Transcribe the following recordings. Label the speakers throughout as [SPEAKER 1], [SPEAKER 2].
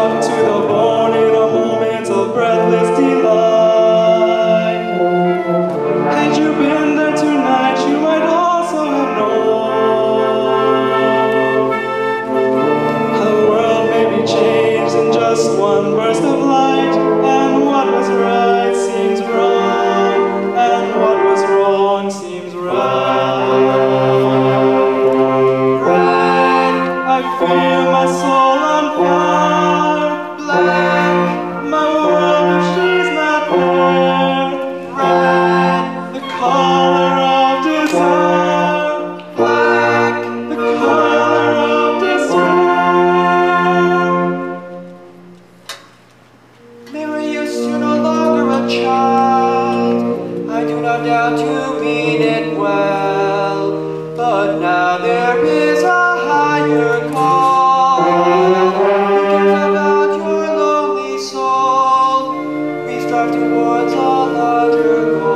[SPEAKER 1] to the
[SPEAKER 2] born in a moment of breathless But now there is a higher call. Who cares about your lonely soul? We strive towards a larger goal.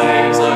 [SPEAKER 1] flames